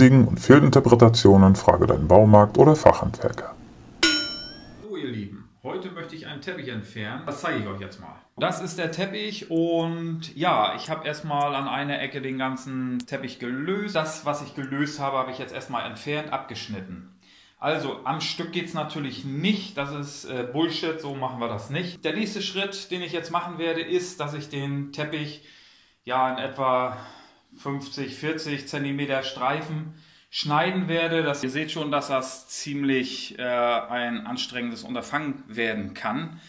riesigen und Fehlinterpretationen frage deinen Baumarkt oder Fachhandwerker. So ihr Lieben, heute möchte ich einen Teppich entfernen. Das zeige ich euch jetzt mal. Das ist der Teppich und ja, ich habe erstmal an einer Ecke den ganzen Teppich gelöst. Das, was ich gelöst habe, habe ich jetzt erstmal entfernt, abgeschnitten. Also am Stück geht es natürlich nicht, das ist äh, Bullshit, so machen wir das nicht. Der nächste Schritt, den ich jetzt machen werde, ist, dass ich den Teppich ja in etwa 50, 40 Zentimeter Streifen schneiden werde. Das, ihr seht schon, dass das ziemlich äh, ein anstrengendes Unterfangen werden kann.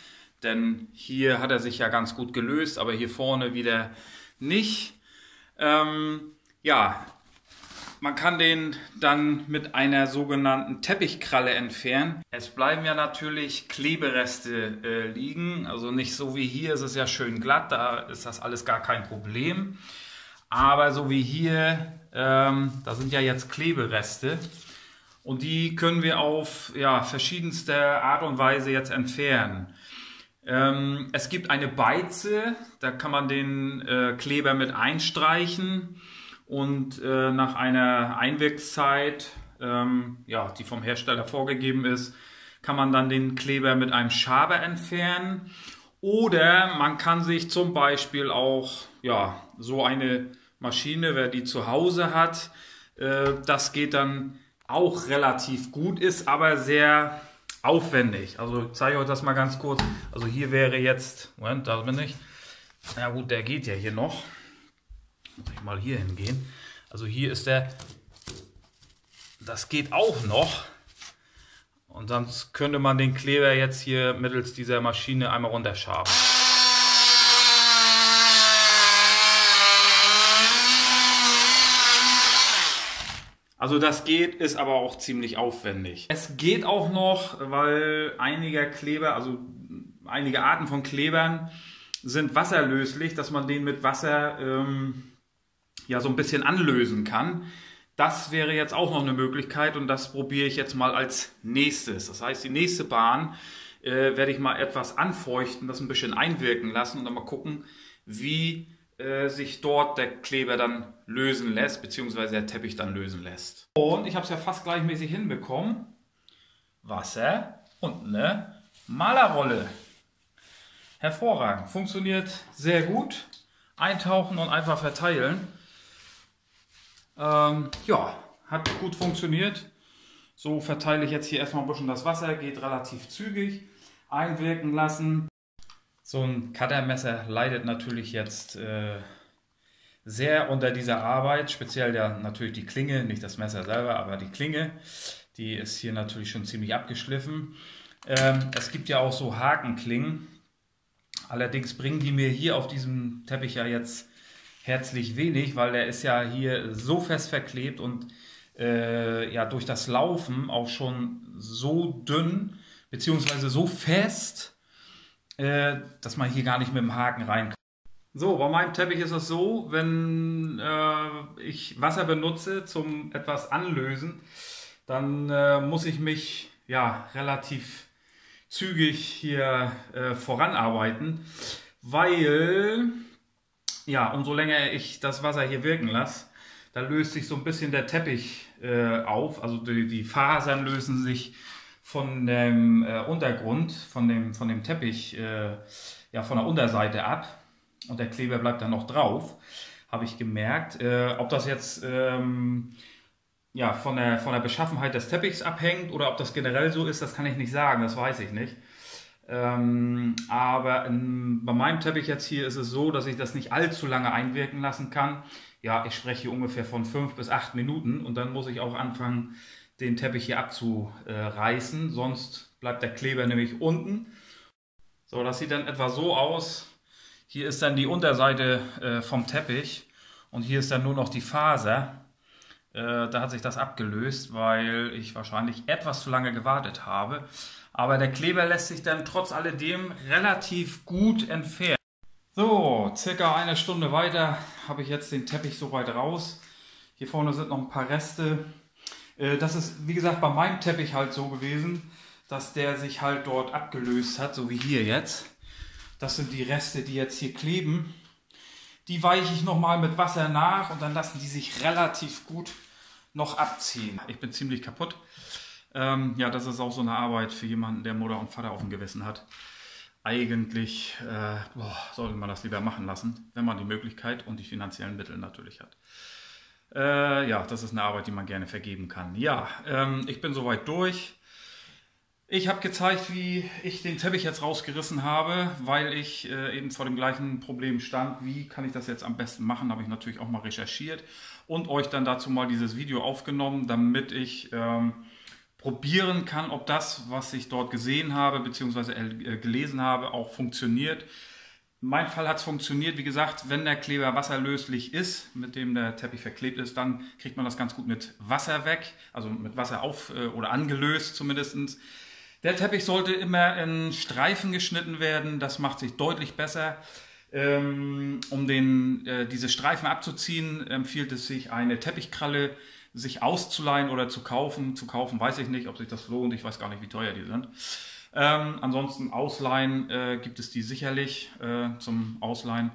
Denn hier hat er sich ja ganz gut gelöst, aber hier vorne wieder nicht. Ähm, ja, man kann den dann mit einer sogenannten Teppichkralle entfernen. Es bleiben ja natürlich Klebereste äh, liegen, also nicht so wie hier, es ist ja schön glatt, da ist das alles gar kein Problem. Aber so wie hier, ähm, da sind ja jetzt Klebereste und die können wir auf ja, verschiedenste Art und Weise jetzt entfernen. Ähm, es gibt eine Beize, da kann man den äh, Kleber mit einstreichen und äh, nach einer Einwirkszeit, ähm, ja, die vom Hersteller vorgegeben ist, kann man dann den Kleber mit einem Schaber entfernen. Oder man kann sich zum Beispiel auch ja, so eine Maschine, wer die zu Hause hat, äh, das geht dann auch relativ gut, ist aber sehr aufwendig. Also ich zeige euch das mal ganz kurz. Also hier wäre jetzt, Moment, da bin ich. Ja gut, der geht ja hier noch. Muss ich mal hier hingehen. Also hier ist der, das geht auch noch. Und sonst könnte man den Kleber jetzt hier mittels dieser Maschine einmal runterschaben. Also das geht, ist aber auch ziemlich aufwendig. Es geht auch noch, weil einige Kleber, also einige Arten von Klebern sind wasserlöslich, dass man den mit Wasser ähm, ja so ein bisschen anlösen kann. Das wäre jetzt auch noch eine Möglichkeit und das probiere ich jetzt mal als nächstes. Das heißt, die nächste Bahn äh, werde ich mal etwas anfeuchten, das ein bisschen einwirken lassen und dann mal gucken, wie äh, sich dort der Kleber dann lösen lässt, beziehungsweise der Teppich dann lösen lässt. Und ich habe es ja fast gleichmäßig hinbekommen. Wasser und eine Malerrolle. Hervorragend, funktioniert sehr gut. Eintauchen und einfach verteilen. Ähm, ja, hat gut funktioniert. So verteile ich jetzt hier erstmal ein bisschen das Wasser, geht relativ zügig. Einwirken lassen. So ein Cuttermesser leidet natürlich jetzt äh, sehr unter dieser Arbeit, speziell ja natürlich die Klinge, nicht das Messer selber, aber die Klinge, die ist hier natürlich schon ziemlich abgeschliffen. Ähm, es gibt ja auch so Hakenklingen, allerdings bringen die mir hier auf diesem Teppich ja jetzt herzlich wenig, weil der ist ja hier so fest verklebt und äh, ja durch das Laufen auch schon so dünn beziehungsweise so fest, äh, dass man hier gar nicht mit dem Haken rein kann. So, bei meinem Teppich ist es so, wenn äh, ich Wasser benutze zum etwas anlösen, dann äh, muss ich mich ja relativ zügig hier äh, voranarbeiten, weil ja, umso länger ich das Wasser hier wirken lasse, da löst sich so ein bisschen der Teppich äh, auf. Also die, die, Fasern lösen sich von dem äh, Untergrund, von dem, von dem Teppich, äh, ja, von der Unterseite ab. Und der Kleber bleibt dann noch drauf, habe ich gemerkt. Äh, ob das jetzt ähm, ja, von, der, von der Beschaffenheit des Teppichs abhängt oder ob das generell so ist, das kann ich nicht sagen, das weiß ich nicht. Ähm, aber in, bei meinem Teppich jetzt hier ist es so, dass ich das nicht allzu lange einwirken lassen kann. Ja, ich spreche hier ungefähr von fünf bis acht Minuten und dann muss ich auch anfangen, den Teppich hier abzureißen, sonst bleibt der Kleber nämlich unten. So, das sieht dann etwa so aus. Hier ist dann die Unterseite äh, vom Teppich und hier ist dann nur noch die Faser. Äh, da hat sich das abgelöst, weil ich wahrscheinlich etwas zu lange gewartet habe. Aber der Kleber lässt sich dann trotz alledem relativ gut entfernen. Circa eine Stunde weiter habe ich jetzt den Teppich so weit raus. Hier vorne sind noch ein paar Reste. Äh, das ist, wie gesagt, bei meinem Teppich halt so gewesen, dass der sich halt dort abgelöst hat, so wie hier jetzt. Das sind die Reste, die jetzt hier kleben. Die weiche ich nochmal mit Wasser nach und dann lassen die sich relativ gut noch abziehen. Ich bin ziemlich kaputt. Ähm, ja, das ist auch so eine Arbeit für jemanden, der Mutter und Vater auf dem Gewissen hat. Eigentlich äh, boah, sollte man das lieber machen lassen, wenn man die Möglichkeit und die finanziellen Mittel natürlich hat. Äh, ja, das ist eine Arbeit, die man gerne vergeben kann. Ja, ähm, ich bin soweit durch. Ich habe gezeigt, wie ich den Teppich jetzt rausgerissen habe, weil ich äh, eben vor dem gleichen Problem stand. Wie kann ich das jetzt am besten machen? Habe ich natürlich auch mal recherchiert und euch dann dazu mal dieses Video aufgenommen, damit ich ähm, probieren kann, ob das, was ich dort gesehen habe bzw. Äh, gelesen habe, auch funktioniert. In meinem Fall hat es funktioniert. Wie gesagt, wenn der Kleber wasserlöslich ist, mit dem der Teppich verklebt ist, dann kriegt man das ganz gut mit Wasser weg, also mit Wasser auf äh, oder angelöst zumindestens. Der Teppich sollte immer in Streifen geschnitten werden, das macht sich deutlich besser. Ähm, um den, äh, diese Streifen abzuziehen, empfiehlt es sich, eine Teppichkralle sich auszuleihen oder zu kaufen. Zu kaufen weiß ich nicht, ob sich das lohnt, ich weiß gar nicht, wie teuer die sind. Ähm, ansonsten Ausleihen äh, gibt es die sicherlich äh, zum Ausleihen.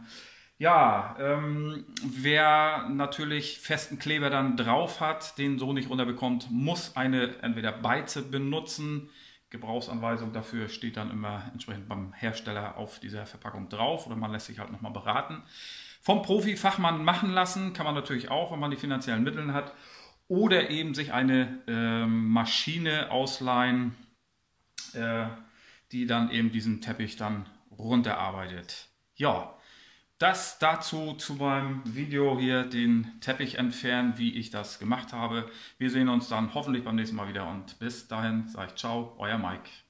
Ja, ähm, wer natürlich festen Kleber dann drauf hat, den so nicht runterbekommt, muss eine entweder Beize benutzen, Gebrauchsanweisung dafür steht dann immer entsprechend beim Hersteller auf dieser Verpackung drauf oder man lässt sich halt nochmal beraten. Vom Profi-Fachmann machen lassen kann man natürlich auch, wenn man die finanziellen Mittel hat. Oder eben sich eine äh, Maschine ausleihen, äh, die dann eben diesen Teppich dann runterarbeitet. Ja, das dazu zu meinem Video hier, den Teppich entfernen, wie ich das gemacht habe. Wir sehen uns dann hoffentlich beim nächsten Mal wieder und bis dahin sage ich ciao, euer Mike.